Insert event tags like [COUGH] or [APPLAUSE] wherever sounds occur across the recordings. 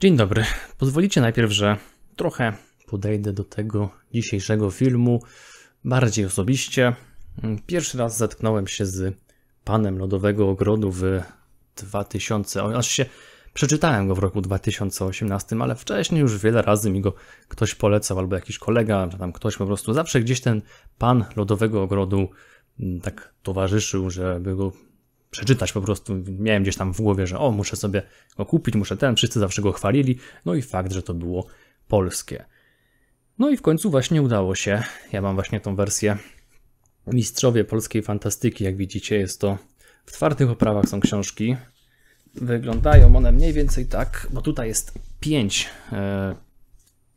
Dzień dobry. Pozwolicie najpierw, że trochę podejdę do tego dzisiejszego filmu bardziej osobiście. Pierwszy raz zetknąłem się z Panem Lodowego Ogrodu w 2000, aż się przeczytałem go w roku 2018, ale wcześniej już wiele razy mi go ktoś polecał, albo jakiś kolega, czy tam ktoś po prostu. Zawsze gdzieś ten Pan Lodowego Ogrodu mm, tak towarzyszył, żeby go przeczytać po prostu. Miałem gdzieś tam w głowie, że o, muszę sobie go kupić, muszę ten, wszyscy zawsze go chwalili. No i fakt, że to było polskie. No i w końcu właśnie udało się. Ja mam właśnie tą wersję Mistrzowie Polskiej Fantastyki. Jak widzicie, jest to w twardych oprawach są książki. Wyglądają one mniej więcej tak, bo tutaj jest pięć, e,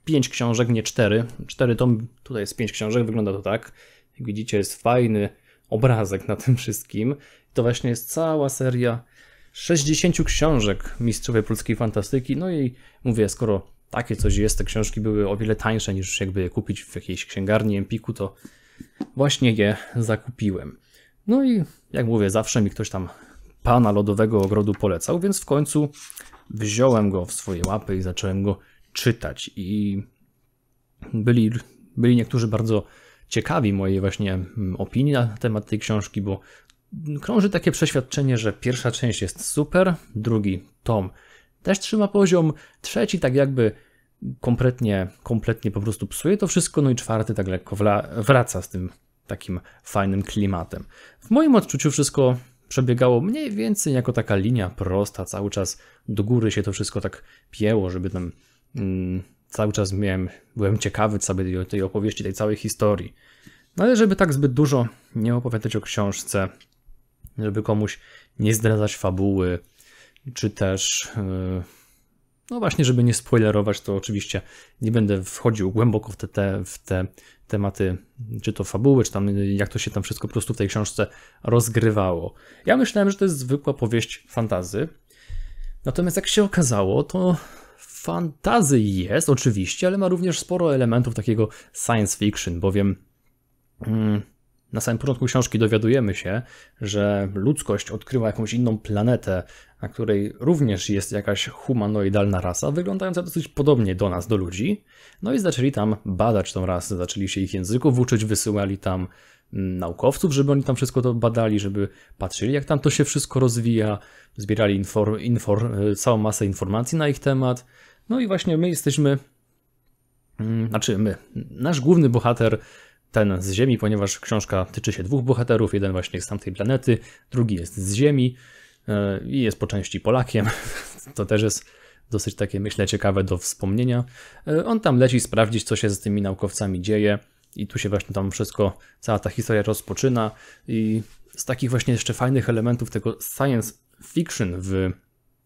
pięć książek, nie cztery. Cztery to tutaj jest pięć książek, wygląda to tak. Jak widzicie, jest fajny obrazek na tym wszystkim. To właśnie jest cała seria 60 książek Mistrzowie Polskiej Fantastyki. No i mówię, skoro takie coś jest, te książki były o wiele tańsze niż jakby je kupić w jakiejś księgarni Empiku, to właśnie je zakupiłem. No i jak mówię, zawsze mi ktoś tam pana lodowego ogrodu polecał, więc w końcu wziąłem go w swoje łapy i zacząłem go czytać. I byli, byli niektórzy bardzo ciekawi mojej właśnie mm, opinii na temat tej książki, bo krąży takie przeświadczenie, że pierwsza część jest super, drugi tom też trzyma poziom, trzeci tak jakby kompletnie, kompletnie po prostu psuje to wszystko, no i czwarty tak lekko wraca z tym takim fajnym klimatem. W moim odczuciu wszystko przebiegało mniej więcej jako taka linia prosta, cały czas do góry się to wszystko tak pięło, żeby tam mm, cały czas miałem, byłem ciekawy całej tej opowieści, tej całej historii. No ale żeby tak zbyt dużo nie opowiadać o książce, żeby komuś nie zdradzać fabuły, czy też yy, no właśnie, żeby nie spoilerować, to oczywiście nie będę wchodził głęboko w te, te, w te tematy, czy to fabuły, czy tam jak to się tam wszystko po prostu w tej książce rozgrywało. Ja myślałem, że to jest zwykła powieść fantazy. Natomiast jak się okazało, to fantazy jest oczywiście, ale ma również sporo elementów takiego science fiction, bowiem mm, na samym początku książki dowiadujemy się, że ludzkość odkryła jakąś inną planetę, na której również jest jakaś humanoidalna rasa, wyglądająca dosyć podobnie do nas, do ludzi. No i zaczęli tam badać tą rasę, zaczęli się ich języków uczyć, wysyłali tam mm, naukowców, żeby oni tam wszystko to badali, żeby patrzyli, jak tam to się wszystko rozwija, zbierali infor, infor, e, całą masę informacji na ich temat. No i właśnie my jesteśmy, mm, znaczy my, nasz główny bohater ten z Ziemi, ponieważ książka tyczy się dwóch bohaterów. Jeden właśnie z tamtej planety, drugi jest z Ziemi e, i jest po części Polakiem. [LAUGHS] To też jest dosyć takie, myślę, ciekawe do wspomnienia. E, on tam leci sprawdzić, co się z tymi naukowcami dzieje. I tu się właśnie tam wszystko, cała ta historia rozpoczyna. I z takich właśnie jeszcze fajnych elementów tego science fiction w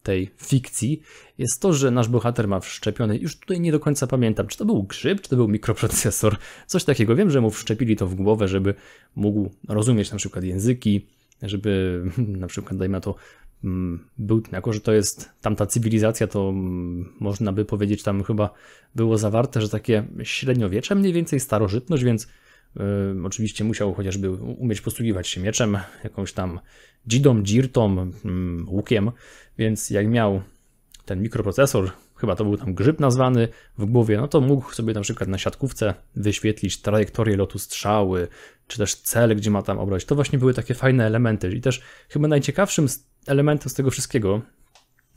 tej fikcji jest to, że nasz bohater ma wszczepiony, już tutaj nie do końca pamiętam, czy to był grzyb, czy to był mikroprocesor, coś takiego. Wiem, że mu wszczepili to w głowę, żeby mógł rozumieć na przykład języki, żeby [LAUGHS] na przykład, dajmy to, mm, był, jako że to jest tamta cywilizacja, to mm, można by powiedzieć, tam chyba było zawarte, że takie średniowiecze, mniej więcej starożytność, więc oczywiście musiał chociażby umieć posługiwać się mieczem, jakąś tam dzidą, dzirtą, mm, łukiem, więc jak miał ten mikroprocesor, chyba to był tam grzyb nazwany w głowie, no to mógł sobie na przykład na siatkówce wyświetlić trajektorię lotu strzały, czy też cel, gdzie ma tam obrać. To właśnie były takie fajne elementy i też chyba najciekawszym elementem z tego wszystkiego,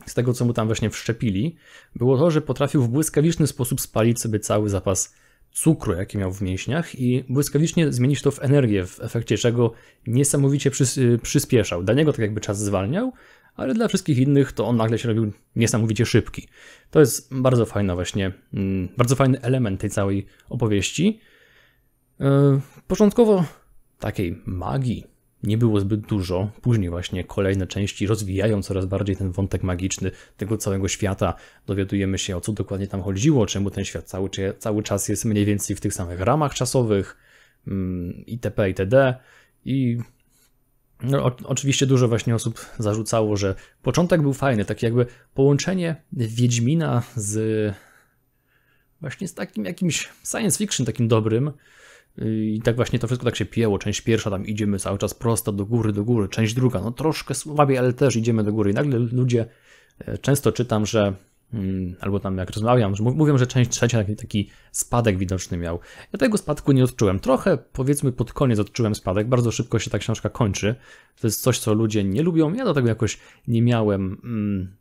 z tego co mu tam właśnie wszczepili, było to, że potrafił w błyskawiczny sposób spalić sobie cały zapas cukru, jaki miał w mięśniach i błyskawicznie zmienić to w energię, w efekcie czego niesamowicie y, przyspieszał. Dla niego tak jakby czas zwalniał, ale dla wszystkich innych to on nagle się robił niesamowicie szybki. To jest bardzo fajna właśnie, mm, bardzo fajny element tej całej opowieści. E, początkowo takiej magii nie było zbyt dużo. Później właśnie kolejne części rozwijają coraz bardziej ten wątek magiczny tego całego świata. Dowiadujemy się o co dokładnie tam chodziło, czemu ten świat cały, cały czas jest mniej więcej w tych samych ramach czasowych mm, itp. itd. I no, o, oczywiście dużo właśnie osób zarzucało, że początek był fajny, tak jakby połączenie Wiedźmina z właśnie z takim jakimś science fiction takim dobrym, i tak właśnie to wszystko tak się pieło. Część pierwsza tam idziemy cały czas prosto do góry, do góry. Część druga, no troszkę słabiej, ale też idziemy do góry. I nagle ludzie, e, często czytam, że albo tam jak rozmawiam, że mówią, że część trzecia taki, taki spadek widoczny miał. Ja tego spadku nie odczułem. Trochę, powiedzmy, pod koniec odczułem spadek. Bardzo szybko się ta książka kończy. To jest coś, co ludzie nie lubią. Ja do tego jakoś nie miałem mm,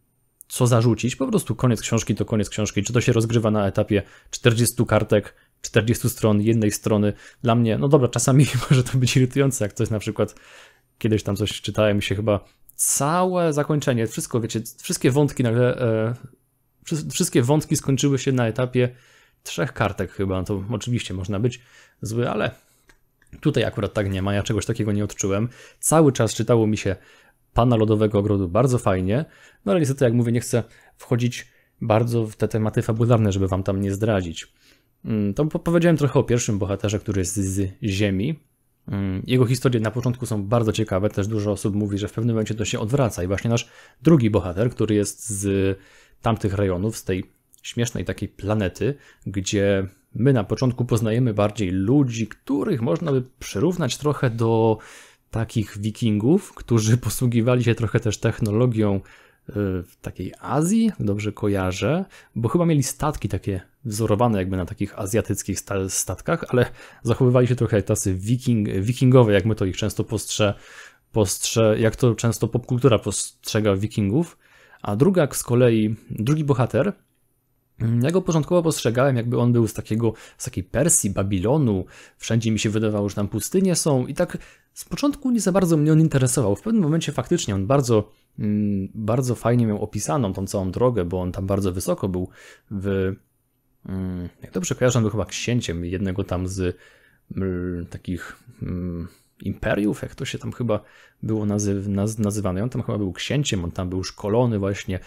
co zarzucić. Po prostu koniec książki to koniec książki. Czy to się rozgrywa na etapie 40 kartek, 40 stron jednej strony. Dla mnie, no dobra, czasami [LAUGHS] może to być irytujące, jak jest na przykład kiedyś tam coś czytałem i się chyba całe zakończenie, wszystko, wiecie, wszystkie wątki nagle, e, wszystkie wątki skończyły się na etapie trzech kartek chyba. To oczywiście można być zły, ale tutaj akurat tak nie ma. Ja czegoś takiego nie odczułem. Cały czas czytało mi się Pana Lodowego Ogrodu bardzo fajnie, no ale niestety, jak mówię, nie chcę wchodzić bardzo w te tematy fabularne, żeby wam tam nie zdradzić. Mm, to powiedziałem trochę o pierwszym bohaterze, który jest z Ziemi. Mm, jego historie na początku są bardzo ciekawe, też dużo osób mówi, że w pewnym momencie to się odwraca i właśnie nasz drugi bohater, który jest z tamtych rejonów, z tej śmiesznej takiej planety, gdzie my na początku poznajemy bardziej ludzi, których można by przyrównać trochę do takich wikingów, którzy [LAUGHS] posługiwali się trochę też technologią w takiej Azji, dobrze kojarzę, bo chyba mieli statki takie wzorowane jakby na takich azjatyckich statkach, ale zachowywali się trochę jak tacy wiking, wikingowe, jak my to ich często postrze, postrze, jak to często popkultura postrzega wikingów. A druga z kolei, drugi bohater, ja go początkowo postrzegałem, jakby on był z takiego, z takiej Persji, Babilonu. Wszędzie mi się wydawało, że tam pustynie są i tak z początku nie za bardzo mnie on interesował. W pewnym momencie faktycznie on bardzo Mm, bardzo fajnie miał opisaną tą całą drogę, bo on tam bardzo wysoko był w. Mm, jak dobrze kojarzę, był chyba księciem jednego tam z mm, takich imperiów, jak to się tam chyba było nazy nazywane. On tam chyba był księciem, on tam był szkolony właśnie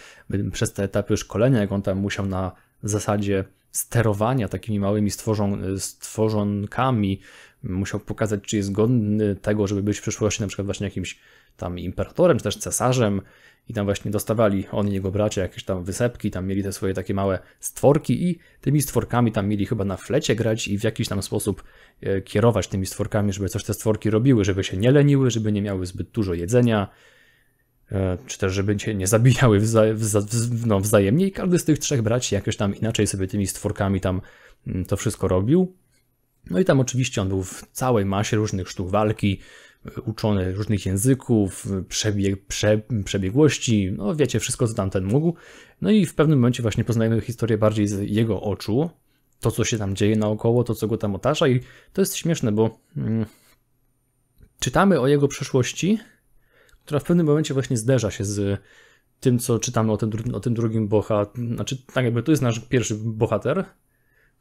przez te etapy szkolenia, jak on tam musiał na zasadzie sterowania takimi małymi stworzon stworzonkami, musiał pokazać, czy jest godny tego, żeby być w przyszłości na przykład właśnie jakimś tam imperatorem, czy też cesarzem i tam właśnie dostawali on i jego bracia jakieś tam wysepki, tam mieli te swoje takie małe stworki i tymi stworkami tam mieli chyba na flecie grać i w jakiś tam sposób e, kierować tymi stworkami, żeby coś te stworki robiły, żeby się nie leniły, żeby nie miały zbyt dużo jedzenia, e, czy też żeby się nie zabijały no, wzajemnie i każdy z tych trzech braci jakoś tam inaczej sobie tymi stworkami tam mm, to wszystko robił. No i tam oczywiście on był w całej masie różnych sztuk walki, uczony różnych języków, przebieg, prze, przebiegłości, no wiecie, wszystko co tamten mógł. No i w pewnym momencie właśnie poznajemy historię bardziej z jego oczu, to co się tam dzieje naokoło, to co go tam otacza i to jest śmieszne, bo mm, czytamy o jego przeszłości, która w pewnym momencie właśnie zderza się z tym, co czytamy o tym, o tym drugim bohaterze, znaczy tak jakby to jest nasz pierwszy bohater,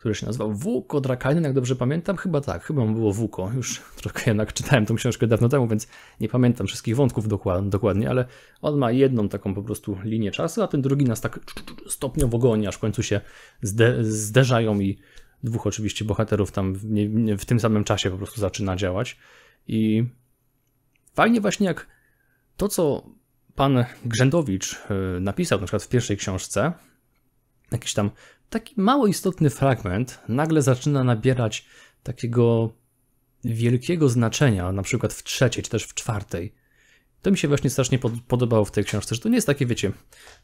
który się nazywał Wuko Drakainen, jak dobrze pamiętam, chyba tak, chyba było Wuko, już [LAUGHS] trochę jednak czytałem tą książkę dawno temu, więc nie pamiętam wszystkich wątków dokładnie, ale on ma jedną taką po prostu linię czasu, a ten drugi nas tak stopniowo goni, aż w końcu się zde zderzają i dwóch oczywiście bohaterów tam w, nie, w tym samym czasie po prostu zaczyna działać. I fajnie właśnie jak to, co pan Grzędowicz e, napisał na przykład w pierwszej książce, jakiś tam taki mało istotny fragment nagle zaczyna nabierać takiego wielkiego znaczenia, na przykład w trzeciej czy też w czwartej. To mi się właśnie strasznie podobało w tej książce, że to nie jest takie, wiecie,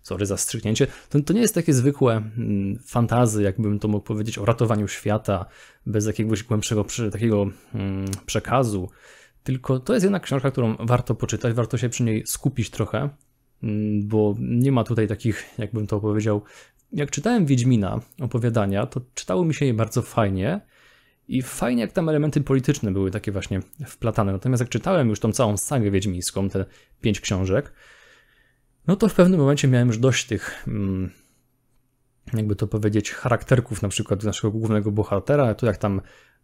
sorry za strzyknięcie, to, to nie jest takie zwykłe mm, fantazy, jakbym to mógł powiedzieć, o ratowaniu świata, bez jakiegoś głębszego takiego mm, przekazu, tylko to jest jednak książka, którą warto poczytać, warto się przy niej skupić trochę, mm, bo nie ma tutaj takich, jakbym to powiedział, jak czytałem Wiedźmina, opowiadania, to czytało mi się je bardzo fajnie i fajnie jak tam elementy polityczne były takie właśnie wplatane. Natomiast jak czytałem już tą całą sagę wiedźmińską, te pięć książek, no to w pewnym momencie miałem już dość tych, mm, jakby to powiedzieć, charakterków na przykład naszego głównego bohatera, to jak tam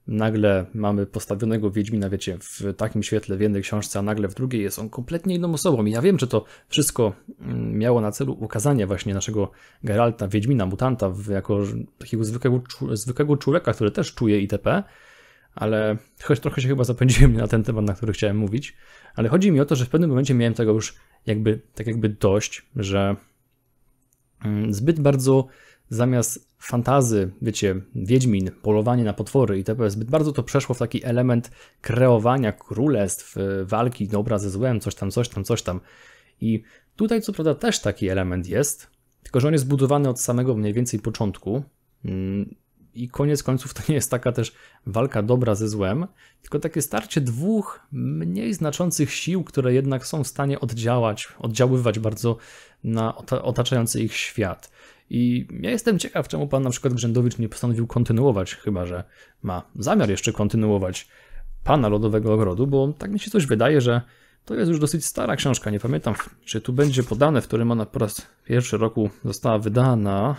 nagle mamy postawionego Wiedźmina, wiecie, w takim świetle w jednej książce, a nagle w drugiej jest on kompletnie inną osobą. I ja wiem, że to wszystko mm, miało na celu ukazanie właśnie naszego Geralta, Wiedźmina, mutanta, jako takiego zwykłego, zwykłego człowieka, który też czuje ITP, ale choć trochę się chyba zapędziłem na ten temat, na który chciałem mówić, ale chodzi mi o to, że w pewnym momencie miałem tego już jakby, tak jakby dość, że mm, zbyt bardzo zamiast fantazy, wiecie, Wiedźmin, polowanie na potwory itp. zbyt bardzo to przeszło w taki element kreowania królestw, y, walki dobra ze złem, coś tam, coś tam, coś tam. I tutaj co prawda też taki element jest, Tylko, że on jest zbudowany od samego mniej więcej początku. Mm, I koniec końców to nie jest taka też walka dobra ze złem, tylko takie starcie dwóch mniej znaczących sił, które jednak są w stanie oddziałać, oddziaływać bardzo na otaczający ich świat. I ja jestem ciekaw, czemu pan na przykład Grzędowicz nie postanowił kontynuować, chyba że ma zamiar jeszcze kontynuować Pana Lodowego Ogrodu, bo tak mi się coś wydaje, że to jest już dosyć stara książka. Nie pamiętam, czy tu będzie podane, w którym ona po raz pierwszy roku została wydana.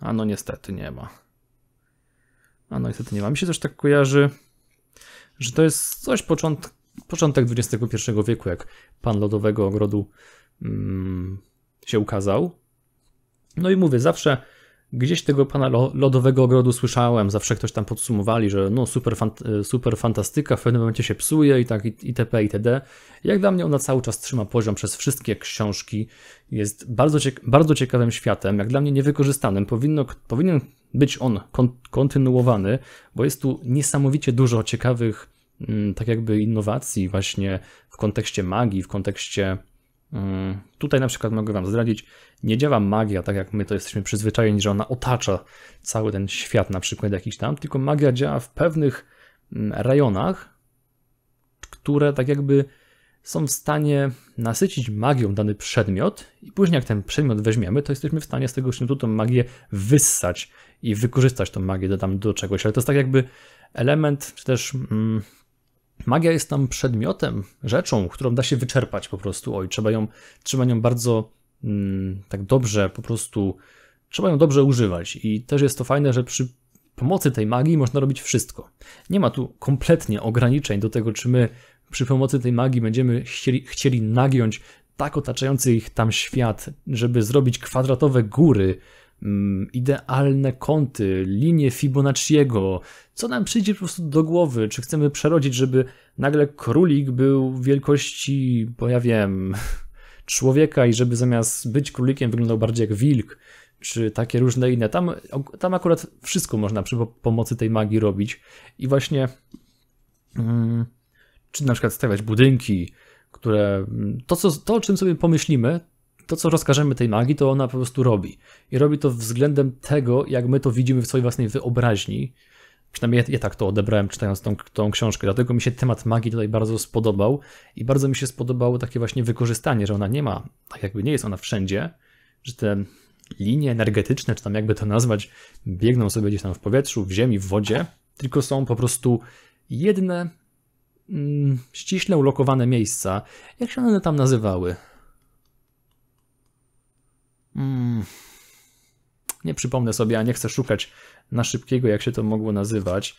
A no niestety nie ma. A no niestety nie ma. Mi się też tak kojarzy, że to jest coś począt, początek XXI wieku, jak Pan Lodowego Ogrodu mm, się ukazał. No i mówię, zawsze gdzieś tego pana lodowego ogrodu słyszałem, zawsze ktoś tam podsumowali, że no super, fant super fantastyka, w pewnym momencie się psuje i tak itp. itd. Jak dla mnie ona cały czas trzyma poziom przez wszystkie książki, jest bardzo, bardzo ciekawym światem, jak dla mnie niewykorzystanym. Powinno, powinien być on kon kontynuowany, bo jest tu niesamowicie dużo ciekawych mm, tak jakby innowacji właśnie w kontekście magii, w kontekście tutaj na przykład mogę Wam zdradzić, nie działa magia, tak jak my to jesteśmy przyzwyczajeni, że ona otacza cały ten świat, na przykład jakiś tam, tylko magia działa w pewnych mm, rejonach, które tak jakby są w stanie nasycić magią dany przedmiot i później jak ten przedmiot weźmiemy, to jesteśmy w stanie z tego sznytu tą magię wyssać i wykorzystać tą magię do, tam do czegoś, ale to jest tak jakby element, czy też... Mm, Magia jest tam przedmiotem, rzeczą, którą da się wyczerpać po prostu. Oj, trzeba ją, trzeba ją bardzo mm, tak dobrze po prostu, trzeba ją dobrze używać. I też jest to fajne, że przy pomocy tej magii można robić wszystko. Nie ma tu kompletnie ograniczeń do tego, czy my przy pomocy tej magii będziemy chcieli, chcieli nagiąć tak otaczający ich tam świat, żeby zrobić kwadratowe góry, idealne kąty, linie Fibonacciego, co nam przyjdzie po prostu do głowy, czy chcemy przerodzić, żeby nagle królik był wielkości, bo ja wiem, [LAUGHS] człowieka i żeby zamiast być królikiem wyglądał bardziej jak wilk, czy takie różne inne. Tam, tam akurat wszystko można przy pomocy tej magii robić. I właśnie hmm, czy na przykład stawiać budynki, które to, co, to o czym sobie pomyślimy, to, co rozkażemy tej magii, to ona po prostu robi. I robi to względem tego, jak my to widzimy w swojej własnej wyobraźni. Przynajmniej ja, ja tak to odebrałem, czytając tą, tą książkę. Dlatego mi się temat magii tutaj bardzo spodobał i bardzo mi się spodobało takie właśnie wykorzystanie, że ona nie ma, tak jakby nie jest ona wszędzie, że te linie energetyczne, czy tam jakby to nazwać, biegną sobie gdzieś tam w powietrzu, w ziemi, w wodzie, tylko są po prostu jedne mm, ściśle ulokowane miejsca. Jak się one tam nazywały? Nie przypomnę sobie, a nie chcę szukać na szybkiego, jak się to mogło nazywać.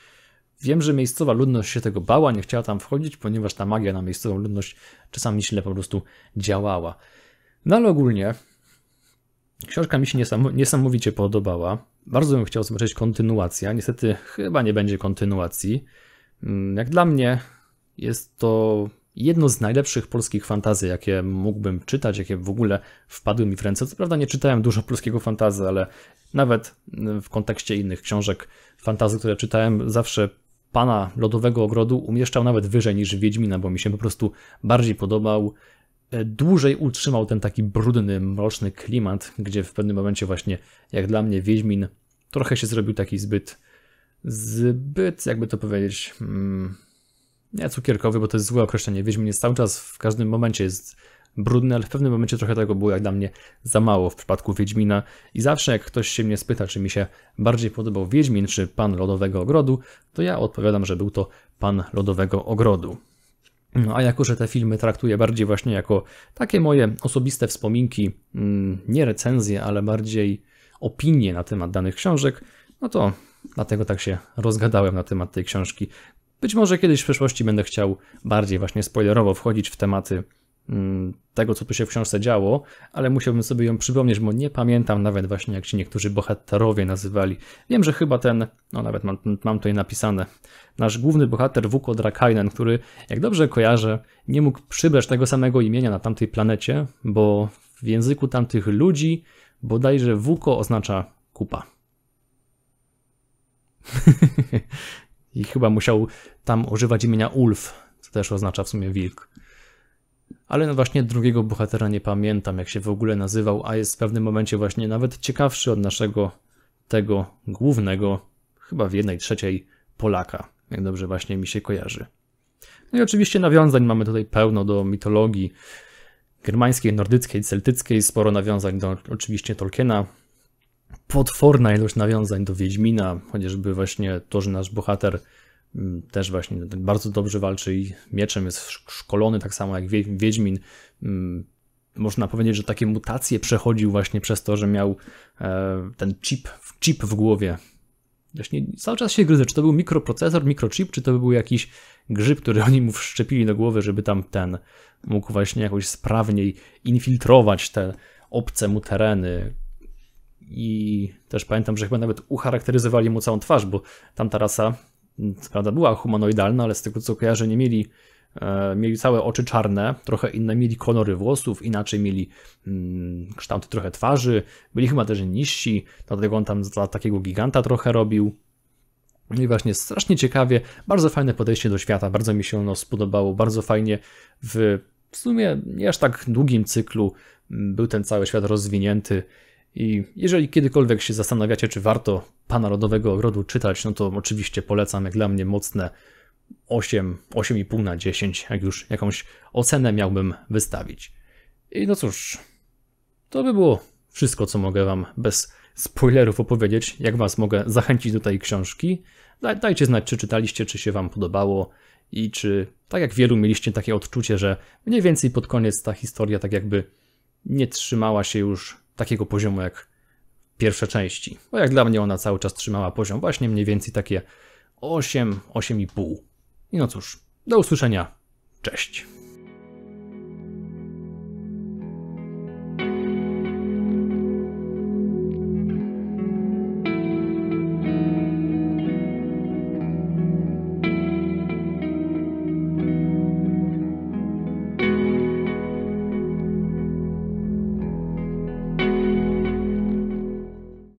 Wiem, że miejscowa ludność się tego bała, nie chciała tam wchodzić, ponieważ ta magia na miejscową ludność czasami źle po prostu działała. No ale ogólnie książka mi się niesam niesamowicie podobała. Bardzo bym chciał zobaczyć kontynuację. Niestety chyba nie będzie kontynuacji. Hmm, jak dla mnie jest to jedno z najlepszych polskich fantazy, jakie mógłbym czytać, jakie w ogóle wpadły mi w ręce. Co prawda nie czytałem dużo polskiego fantazy, ale nawet w kontekście innych książek fantazy, które czytałem, zawsze Pana Lodowego Ogrodu umieszczał nawet wyżej niż Wiedźmina, bo mi się po prostu bardziej podobał. E, dłużej utrzymał ten taki brudny, mroczny klimat, gdzie w pewnym momencie właśnie, jak dla mnie, Wiedźmin trochę się zrobił taki zbyt, zbyt, jakby to powiedzieć, hmm, nie cukierkowy, bo to jest złe określenie. Wiedźmin jest cały czas, w każdym momencie jest brudny, ale w pewnym momencie trochę tego było jak dla mnie za mało w przypadku Wiedźmina. I zawsze jak ktoś się mnie spyta, czy mi się bardziej podobał Wiedźmin, czy Pan Lodowego Ogrodu, to ja odpowiadam, że był to Pan Lodowego Ogrodu. No a jako, że te filmy traktuję bardziej właśnie jako takie moje osobiste wspominki, mm, nie recenzje, ale bardziej opinie na temat danych książek, no to dlatego tak się rozgadałem na temat tej książki. Być może kiedyś w przyszłości będę chciał bardziej właśnie spoilerowo wchodzić w tematy mm, tego, co tu się w książce działo, ale musiałbym sobie ją przypomnieć, bo nie pamiętam nawet właśnie, jak się niektórzy bohaterowie nazywali. Wiem, że chyba ten, no nawet mam, mam tutaj napisane, nasz główny bohater Wuko Drakainen, który, jak dobrze kojarzę, nie mógł przybrać tego samego imienia na tamtej planecie, bo w języku tamtych ludzi bodajże Wuko oznacza kupa. [LAUGHS] I chyba musiał tam używać imienia Ulf, co też oznacza w sumie wilk. ale no właśnie drugiego bohatera nie pamiętam, jak się w ogóle nazywał, a jest w pewnym momencie właśnie nawet ciekawszy od naszego tego głównego, chyba w jednej trzeciej Polaka, jak dobrze właśnie mi się kojarzy. No i oczywiście nawiązań mamy tutaj pełno do mitologii germańskiej, nordyckiej, celtyckiej, sporo nawiązań do oczywiście Tolkiena, potworna ilość nawiązań do Wiedźmina, chociażby właśnie to, że nasz bohater mm, też właśnie bardzo dobrze walczy i mieczem jest szkolony, tak samo jak Wiedźmin. Mm, można powiedzieć, że takie mutacje przechodził właśnie przez to, że miał e, ten chip, chip w głowie. Właśnie cały czas się gryzę, czy to był mikroprocesor, mikrochip, czy to był jakiś grzyb, który oni mu wszczepili do głowy, żeby tam ten mógł właśnie jakoś sprawniej infiltrować te obce mu tereny, i też pamiętam, że chyba nawet ucharakteryzowali mu całą twarz, bo tamta rasa, co prawda była humanoidalna, ale z tego co kojarzę, nie mieli, e, mieli całe oczy czarne, trochę inne mieli kolory włosów, inaczej mieli mm, kształty trochę twarzy, byli chyba też niżsi, dlatego on tam za takiego giganta trochę robił. No i właśnie strasznie ciekawie, bardzo fajne podejście do świata, bardzo mi się ono spodobało, bardzo fajnie w, w sumie nie aż tak długim cyklu mm, był ten cały świat rozwinięty i jeżeli kiedykolwiek się zastanawiacie, czy warto Pana Rodowego Ogrodu czytać, no to oczywiście polecam, jak dla mnie mocne 8, 8,5 na 10, jak już jakąś ocenę miałbym wystawić. I no cóż, to by było wszystko, co mogę Wam bez spoilerów opowiedzieć, jak Was mogę zachęcić do tej książki. Dajcie znać, czy czytaliście, czy się Wam podobało i czy, tak jak wielu, mieliście takie odczucie, że mniej więcej pod koniec ta historia tak jakby nie trzymała się już takiego poziomu jak pierwsze części. Bo jak dla mnie ona cały czas trzymała poziom właśnie mniej więcej takie 8, 8,5. I no cóż, do usłyszenia. Cześć.